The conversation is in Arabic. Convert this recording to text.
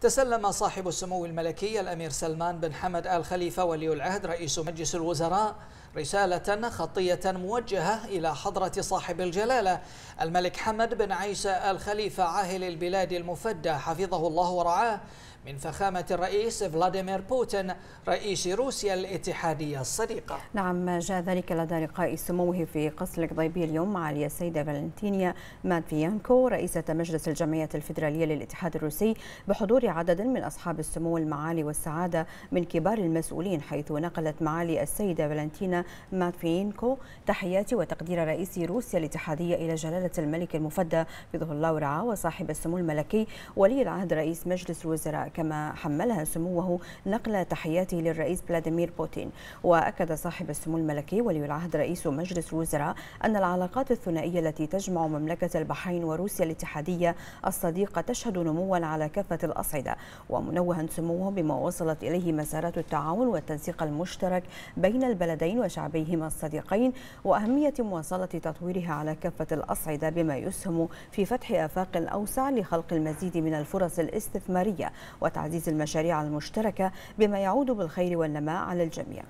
تسلم صاحب السمو الملكي الأمير سلمان بن حمد آل خليفة ولي العهد رئيس مجلس الوزراء رسالة خطية موجهة إلى حضرة صاحب الجلالة الملك حمد بن عيسى آل خليفة عاهل البلاد المفدى حفظه الله ورعاه من فخامة الرئيس فلاديمير بوتين رئيس روسيا الاتحادية الصديقة. نعم جاء ذلك لدى لقاء سموه في قصر القضيبي اليوم مع السيدة فالنتينيا ماتفيانكو رئيسة مجلس الجمعية الفيدرالية للاتحاد الروسي بحضور عدد من أصحاب السمو المعالي والسعادة من كبار المسؤولين حيث نقلت معالي السيدة فالنتينا ماتفيانكو تحيات وتقدير رئيس روسيا الاتحادية إلى جلالة الملك المفدى حفظه الله ورعاه وصاحب السمو الملكي ولي العهد رئيس مجلس الوزراء. كما حملها سموه نقل تحياته للرئيس فلاديمير بوتين. وأكد صاحب السمو الملكي ولي العهد رئيس مجلس الوزراء أن العلاقات الثنائية التي تجمع مملكة البحرين وروسيا الاتحادية الصديقة تشهد نموا على كافة الأصعدة. ومنوها سموه بما وصلت إليه مسارات التعاون والتنسيق المشترك بين البلدين وشعبيهما الصديقين وأهمية مواصلة تطويرها على كافة الأصعدة بما يسهم في فتح آفاق أوسع لخلق المزيد من الفرص الاستثمارية وتعزيز المشاريع المشتركة بما يعود بالخير والنماء على الجميع.